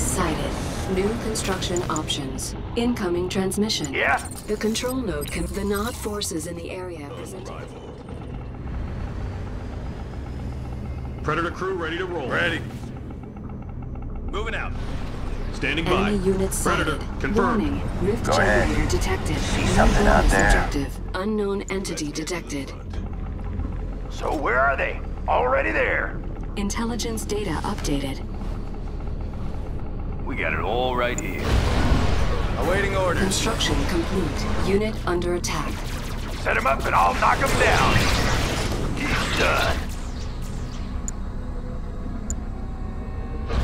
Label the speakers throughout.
Speaker 1: sighted. New construction options. Incoming transmission.
Speaker 2: Yeah?
Speaker 1: The control node can. The Nod forces in the area.
Speaker 3: Predator crew ready to roll.
Speaker 4: Ready. Moving out.
Speaker 3: Standing by.
Speaker 1: Enemy units sighted.
Speaker 3: Predator confirmed.
Speaker 1: Warning. Rift
Speaker 5: Go ahead.
Speaker 1: generator detected.
Speaker 5: See
Speaker 1: New
Speaker 5: something out
Speaker 1: bonus
Speaker 5: there?
Speaker 1: Objective. Unknown entity detected.
Speaker 2: So where are they? Already there.
Speaker 1: Intelligence data updated.
Speaker 2: We got it all right here.
Speaker 4: Awaiting orders.
Speaker 1: Construction complete. Unit under attack.
Speaker 2: Set him up and I'll knock him down. He's done.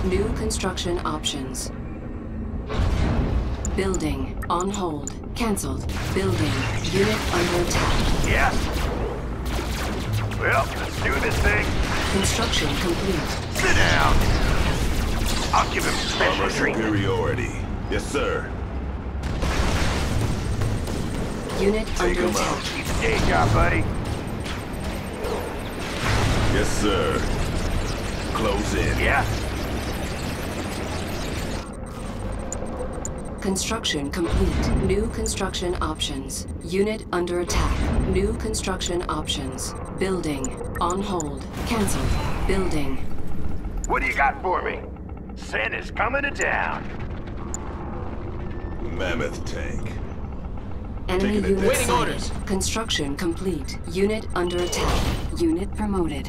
Speaker 1: New construction options. Building. On hold. Cancelled. Building. Unit under attack.
Speaker 2: Yeah? Well, let's do this thing.
Speaker 1: Construction complete.
Speaker 2: Sit down. I'll give him special
Speaker 4: Armor
Speaker 2: treatment.
Speaker 4: superiority. Yes, sir.
Speaker 1: Unit
Speaker 4: Take
Speaker 1: under
Speaker 4: 'em
Speaker 1: attack.
Speaker 4: out.
Speaker 2: Keep the day job, buddy.
Speaker 4: Yes, sir. Close in.
Speaker 2: Yeah?
Speaker 1: Construction complete. New construction options. Unit under attack. New construction options. Building. On hold. Cancelled. Building.
Speaker 2: What do you got for me? Sin is coming to town.
Speaker 4: Mammoth tank.
Speaker 1: Enemy
Speaker 4: Taking
Speaker 1: unit
Speaker 4: there.
Speaker 1: sighted.
Speaker 4: orders.
Speaker 1: Construction complete. Unit under attack. Unit promoted.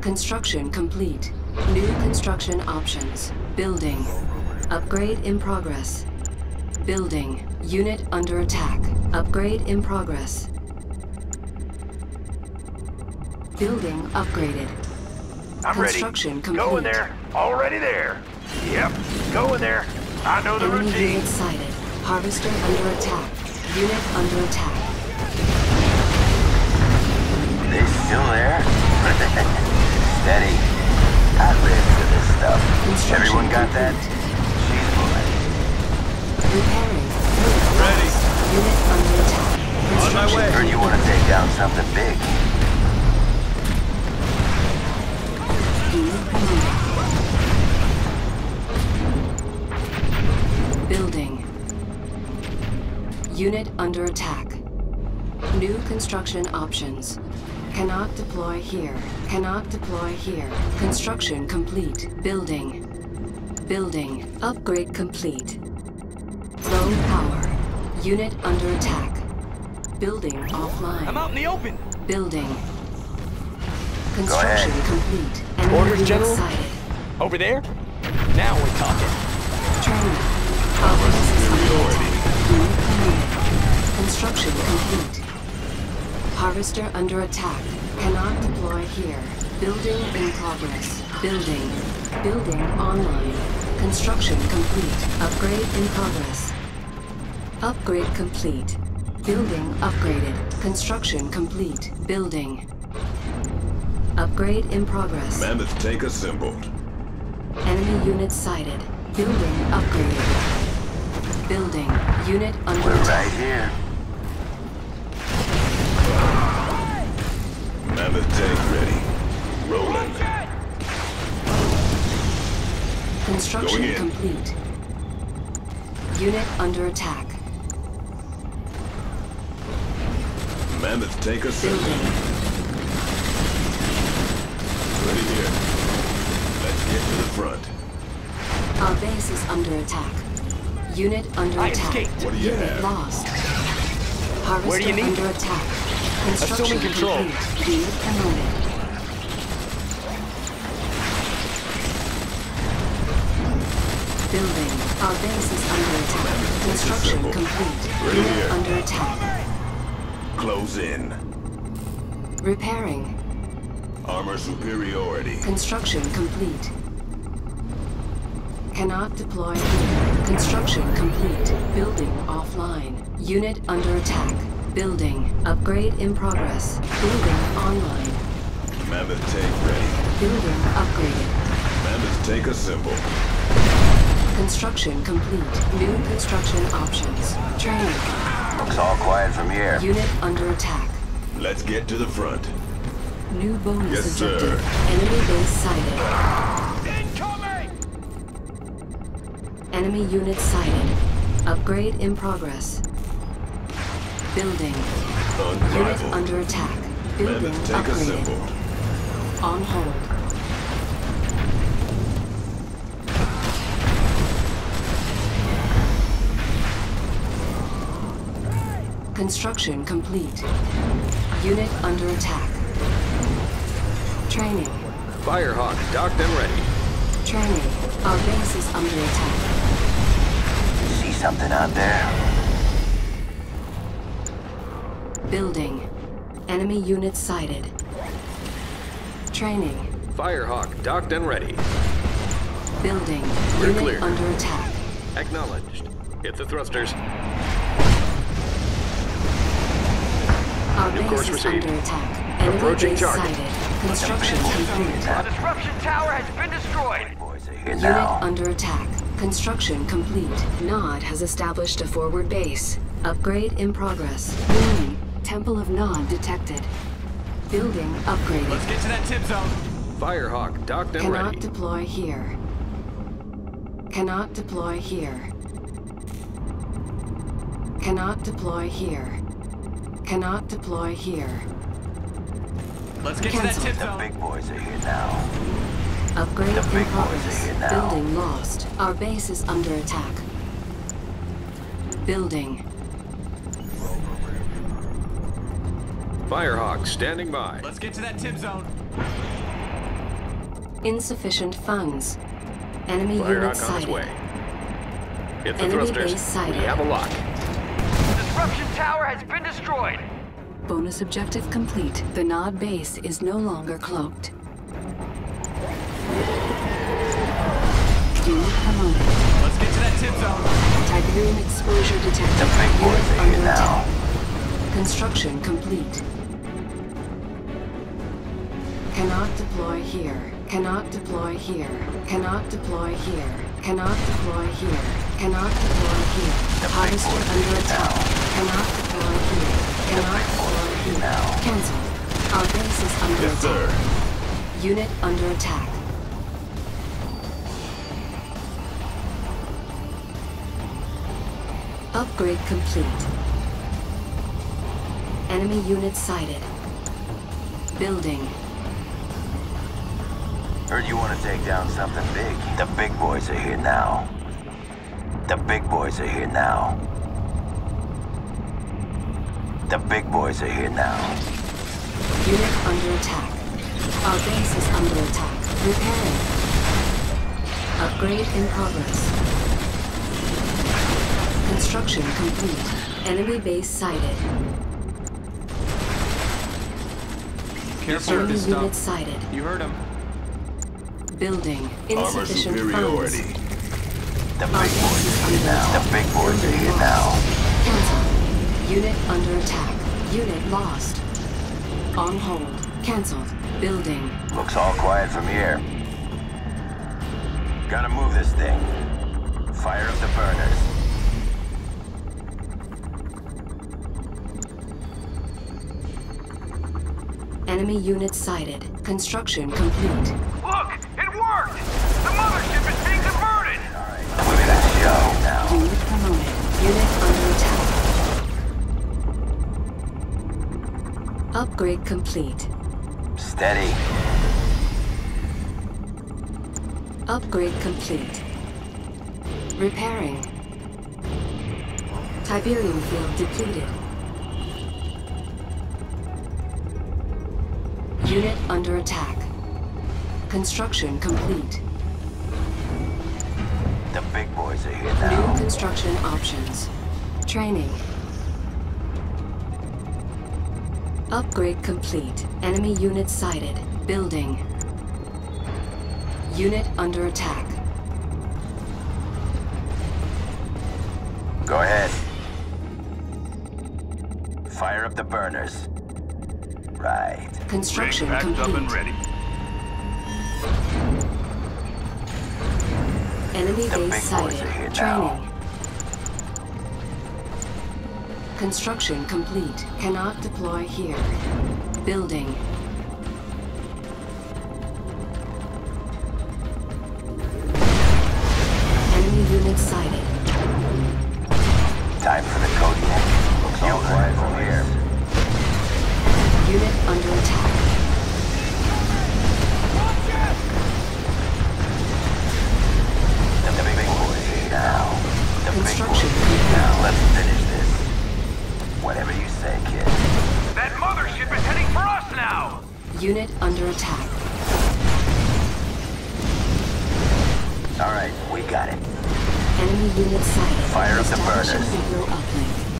Speaker 1: Construction complete. New construction options. Building. Upgrade in progress. Building. Unit under attack. Upgrade in progress. Building upgraded.
Speaker 2: I'm
Speaker 1: Construction
Speaker 2: ready.
Speaker 1: complete.
Speaker 2: Going there. Already there. Yep. Going there. I know the
Speaker 1: Enemy
Speaker 2: routine.
Speaker 1: unit sighted. Harvester under attack. Unit under attack.
Speaker 5: They still there? Steady. I live for this stuff. Everyone got that? She's moving.
Speaker 1: Repairing.
Speaker 4: Ready.
Speaker 1: Unit under attack.
Speaker 4: On my way.
Speaker 5: Heard you want to take down something big.
Speaker 1: Building. Unit under attack. New construction options. Cannot deploy here. Cannot deploy here. Construction complete. Building. Building. Upgrade complete. Low power. Unit under attack. Building offline.
Speaker 6: I'm out in the open.
Speaker 1: Building. Construction complete. Enemy
Speaker 6: Orders, General?
Speaker 1: sighted.
Speaker 6: Over there? Now we're talking.
Speaker 1: Training. Operations
Speaker 4: Superiority.
Speaker 1: Unit. Construction complete. Harvester under attack. Cannot deploy here. Building in progress. Building. Building online. Construction complete. Upgrade in progress. Upgrade complete. Building upgraded. Construction complete. Building. Upgrade in progress.
Speaker 4: Mammoth tank assembled.
Speaker 1: Enemy unit sighted. Building upgraded. Building. Unit under
Speaker 5: We're
Speaker 1: attack.
Speaker 5: right here.
Speaker 4: Mammoth tank ready. Rolling.
Speaker 1: Construction
Speaker 4: Going in.
Speaker 1: complete. Unit under attack.
Speaker 4: Mammoth tank assembled.
Speaker 1: Building.
Speaker 4: Ready here. Let's get to the front.
Speaker 1: Our base is under attack. Unit under
Speaker 6: I
Speaker 1: attack.
Speaker 6: escaped.
Speaker 4: What do you
Speaker 1: Unit
Speaker 4: have?
Speaker 1: lost. Harvester
Speaker 6: Where do you need
Speaker 1: under attack. Construction
Speaker 6: Assuming control.
Speaker 1: complete. Unit promoted. Building. Our base is under attack. Construction complete.
Speaker 4: Ready
Speaker 1: Unit
Speaker 4: here.
Speaker 1: under attack.
Speaker 4: Close in.
Speaker 1: Repairing.
Speaker 4: Armor superiority.
Speaker 1: Construction complete. Cannot deploy here. Construction complete. Building offline. Unit under attack. Building. Upgrade in progress. Building online.
Speaker 4: Mammoth tank ready.
Speaker 1: Building upgraded.
Speaker 4: Mammoth tank assembled.
Speaker 1: Construction complete. New construction options. Training.
Speaker 5: Looks all quiet from here.
Speaker 1: Unit under attack.
Speaker 4: Let's get to the front.
Speaker 1: New bonus
Speaker 4: Yes, sir.
Speaker 1: objective. Enemy base sighted.
Speaker 2: Incoming!
Speaker 1: Enemy unit sighted. Upgrade in progress. Building. Unit under attack. Building
Speaker 4: tank
Speaker 1: upgraded.
Speaker 4: assembled.
Speaker 1: On hold. Construction complete. Unit under attack. Training.
Speaker 6: Firehawk, docked and ready.
Speaker 1: Training. Our base is under attack.
Speaker 5: See something out there?
Speaker 1: Building. Enemy unit sighted. Training.
Speaker 6: Firehawk, docked and ready.
Speaker 1: Building.
Speaker 6: We're
Speaker 1: unit
Speaker 6: clear.
Speaker 1: under attack.
Speaker 6: Acknowledged. Hit the thrusters.
Speaker 1: Our
Speaker 6: New
Speaker 1: base
Speaker 6: course
Speaker 1: is
Speaker 6: received.
Speaker 1: under attack. Enemy
Speaker 6: Approaching
Speaker 1: base
Speaker 6: target.
Speaker 1: sighted. Construction complete.
Speaker 2: The disruption tower has been destroyed.
Speaker 5: Boys are here
Speaker 1: Unit
Speaker 5: now.
Speaker 1: under attack. Construction complete. Nod has established a forward base. Upgrade in progress. Warning. Temple of Nod detected. Building upgraded.
Speaker 6: Let's get to that tip zone. Firehawk, docked and
Speaker 1: Cannot
Speaker 6: ready.
Speaker 1: deploy here. Cannot deploy here. Cannot deploy here. Cannot deploy here.
Speaker 6: Let's get
Speaker 1: Cancel.
Speaker 5: The big boys are here now.
Speaker 1: Upgrade
Speaker 5: The
Speaker 1: in
Speaker 5: big boys are
Speaker 1: progress.
Speaker 5: here now.
Speaker 1: Building lost. Our base is under attack. Building.
Speaker 6: Firehawk, standing by.
Speaker 7: Let's get to that tip zone.
Speaker 1: Insufficient funds. Enemy unit
Speaker 6: Firehawk on its
Speaker 1: sighted.
Speaker 6: way. Hit the
Speaker 1: Enemy
Speaker 6: thrusters.
Speaker 1: base sighted.
Speaker 6: We have a lock.
Speaker 2: The disruption tower has been destroyed.
Speaker 1: Bonus objective complete. The Nod base is no longer cloaked. Unit promoted.
Speaker 7: Let's get to that tip zone.
Speaker 1: Tiberium exposure detected.
Speaker 5: The big boys
Speaker 1: Unit
Speaker 5: are here
Speaker 1: under
Speaker 5: now.
Speaker 1: attack. Construction complete. Cannot deploy here. Cannot deploy here. Cannot deploy here. Cannot deploy here. Cannot deploy here.
Speaker 5: The big
Speaker 1: Harvester
Speaker 5: boys are
Speaker 1: under attack.
Speaker 5: now.
Speaker 1: Cannot deploy here. Cannot
Speaker 5: big boys
Speaker 1: deploy
Speaker 5: here
Speaker 1: here.
Speaker 5: now.
Speaker 1: Cancel. Our base is under
Speaker 4: Yes,
Speaker 1: attack.
Speaker 4: sir.
Speaker 1: Unit under attack. Upgrade complete. Enemy unit sighted. Building.
Speaker 5: Heard you want to take down something big. The big boys are here now. The big boys are here now. The big boys are here now.
Speaker 1: Unit under attack. Our base is under attack. Repairing. Upgrade in progress. Construction complete. Enemy base sighted.
Speaker 7: Careful with
Speaker 1: Enemy
Speaker 7: this
Speaker 1: unit
Speaker 7: stuff.
Speaker 1: sighted.
Speaker 7: You heard him.
Speaker 1: Building.
Speaker 4: Armor
Speaker 1: Insufficient
Speaker 4: superiority.
Speaker 1: funds.
Speaker 5: The big boys are here now. The big boys are here now.
Speaker 1: Cancel. Unit under attack. Unit lost. On hold. Cancelled. Building.
Speaker 5: Looks all quiet from here. Gotta move this thing. Fire up the burners.
Speaker 1: Enemy unit sighted. Construction complete. Upgrade complete.
Speaker 5: Steady.
Speaker 1: Upgrade complete. Repairing. Tiberium field depleted. Unit under attack. Construction complete.
Speaker 5: The big boys are here now.
Speaker 1: New construction options. Training. Upgrade complete. Enemy unit sighted. Building. Unit under attack.
Speaker 5: Go ahead. Fire up the burners. Right.
Speaker 1: Construction
Speaker 2: Rig packed up and
Speaker 1: complete.
Speaker 2: ready.
Speaker 1: Enemy
Speaker 5: The
Speaker 1: base sighted. Training.
Speaker 5: now.
Speaker 1: Construction complete. Cannot deploy here. Building. Attack.
Speaker 5: All right, we got it.
Speaker 1: Enemy unit sighted.
Speaker 5: Fire up the burners.
Speaker 1: Uplink.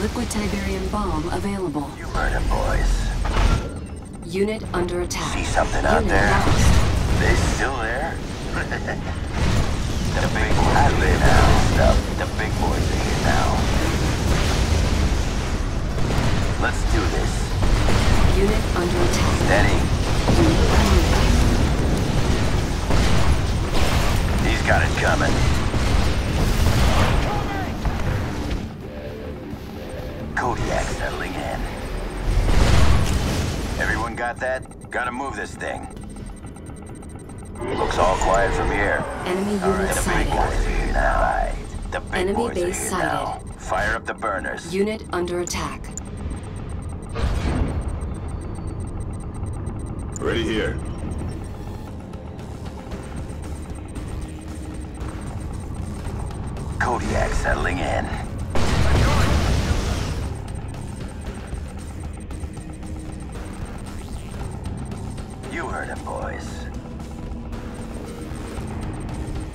Speaker 1: Liquid Tiberium bomb available.
Speaker 5: You heard him, boys.
Speaker 1: Unit under attack.
Speaker 5: See something out
Speaker 1: Unit
Speaker 5: there?
Speaker 1: lost.
Speaker 5: They still there? the big boys are here now. Stuff. The big boys are here now. Let's do this.
Speaker 1: Unit under attack.
Speaker 5: Steady. He's got it coming. Kodiak settling in. Everyone got that? Gotta move this thing. Looks all quiet from here.
Speaker 1: Enemy
Speaker 5: right,
Speaker 1: unit
Speaker 5: the big
Speaker 1: sighted.
Speaker 5: boys are here now. Right.
Speaker 1: Enemy base sighted.
Speaker 5: now. Fire up the burners.
Speaker 1: Unit under attack.
Speaker 4: Ready here.
Speaker 5: Kodiak settling in. You heard him, boys.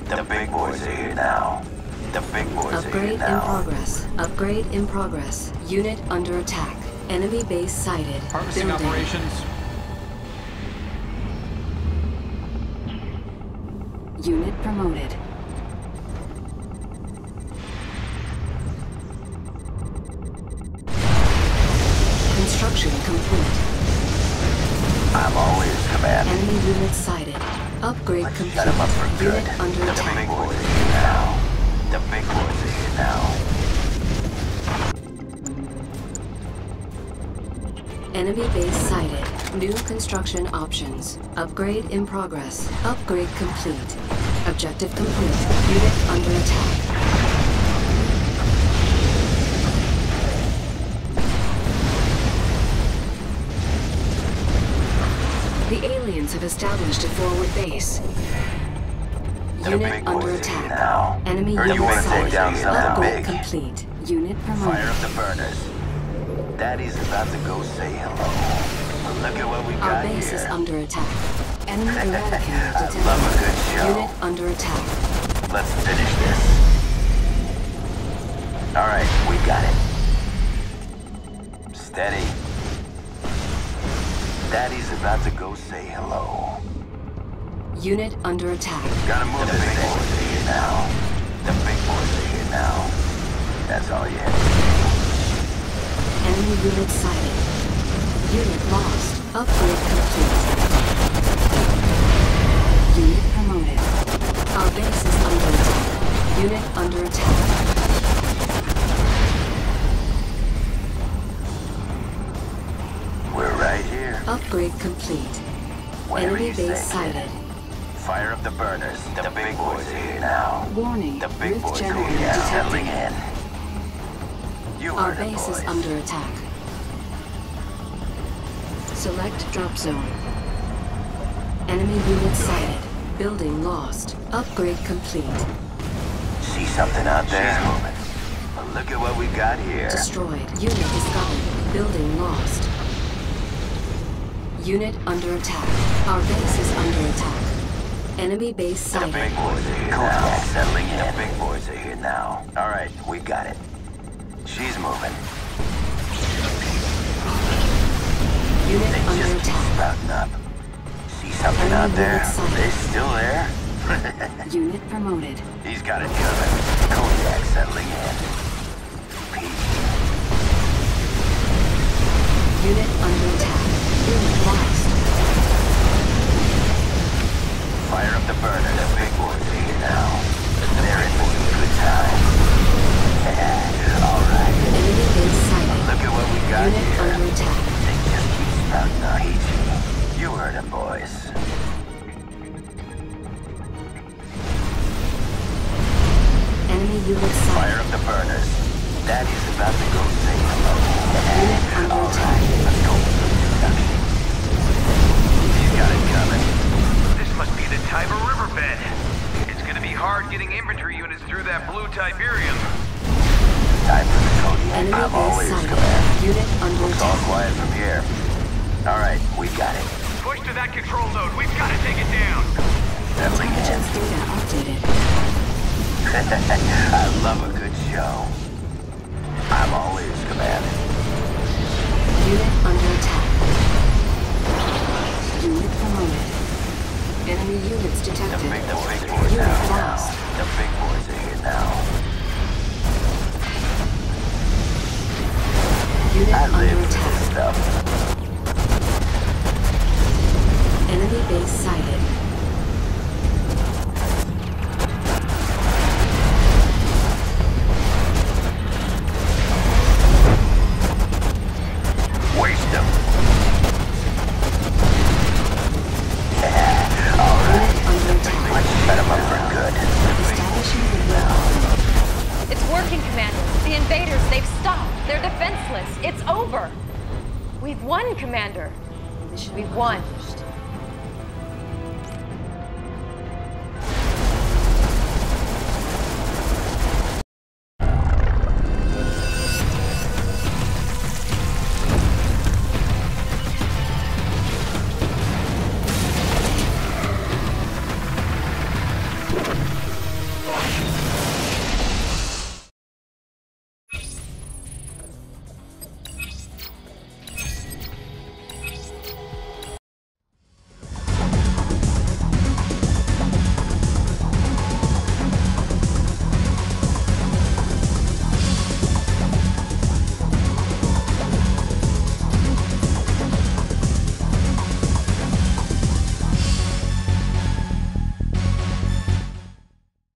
Speaker 5: The big boys are here now. The big boys are here
Speaker 1: Upgrade in progress. Upgrade in progress. Unit under attack. Enemy base sighted.
Speaker 7: Harvesting
Speaker 1: Building.
Speaker 7: operations.
Speaker 1: Unit promoted. Construction complete.
Speaker 5: I'm always commanding.
Speaker 1: Enemy unit sighted. Upgrade complete.
Speaker 5: Shut him up for good.
Speaker 1: Unit under
Speaker 5: the big
Speaker 1: attack.
Speaker 5: boys are here now. The big boys are here now.
Speaker 1: Enemy base sighted. New construction options. Upgrade in progress. Upgrade complete. Objective complete. Unit under attack. The aliens have established a forward base.
Speaker 5: The
Speaker 1: Unit
Speaker 5: big
Speaker 1: under
Speaker 5: boys are here
Speaker 1: attack.
Speaker 5: now.
Speaker 1: Enemy
Speaker 5: Heard
Speaker 1: unit
Speaker 5: wanna take
Speaker 1: sighted.
Speaker 5: down
Speaker 1: Upgrade complete. Unit promoted.
Speaker 5: Fire
Speaker 1: promoted.
Speaker 5: up the burners. Daddy's about to go say hello. Look at what we
Speaker 1: Our
Speaker 5: got
Speaker 1: base
Speaker 5: here.
Speaker 1: is under attack. Enemy eradicated
Speaker 5: I love a good show.
Speaker 1: Unit under attack.
Speaker 5: Let's finish this. All right, we got it. Steady. Daddy's about to go say hello.
Speaker 1: Unit under attack.
Speaker 5: Gotta move the big boys are here now. The big boys are here now. That's all you have
Speaker 1: Enemy unit sighted. Unit lost. Upgrade complete. Unit promoted. Our base is under attack. Unit under attack.
Speaker 5: We're right here.
Speaker 1: Upgrade complete.
Speaker 5: Whenever
Speaker 1: Enemy
Speaker 5: you
Speaker 1: base sighted.
Speaker 5: Fire up the burners. The, big boys are here now.
Speaker 1: Warning.
Speaker 5: The big
Speaker 1: Rift
Speaker 5: boys are
Speaker 1: generator
Speaker 5: here settling
Speaker 1: detected.
Speaker 5: in. You
Speaker 1: Our
Speaker 5: heard it,
Speaker 1: base is under attack. Select drop zone. Enemy unit sighted. Building lost. Upgrade complete.
Speaker 5: See something out there? She's moving. Well, look at what we got here.
Speaker 1: Destroyed. Unit discovered. Building lost. Unit under attack. Our base is under attack. Enemy base sighted.
Speaker 5: The big
Speaker 1: sighted.
Speaker 5: boys are here now. settling in. The big boys are here now. All right, we got it. She's moving.
Speaker 1: Unit
Speaker 5: They
Speaker 1: under
Speaker 5: just
Speaker 1: attack.
Speaker 5: sprouting up. See something
Speaker 1: Enemy
Speaker 5: out there? They still there?
Speaker 1: Unit promoted.
Speaker 5: He's got it coming. Kodiak settling in.
Speaker 1: detected.
Speaker 8: they've stopped. They're defenseless. It's over. We've won, Commander. We've won.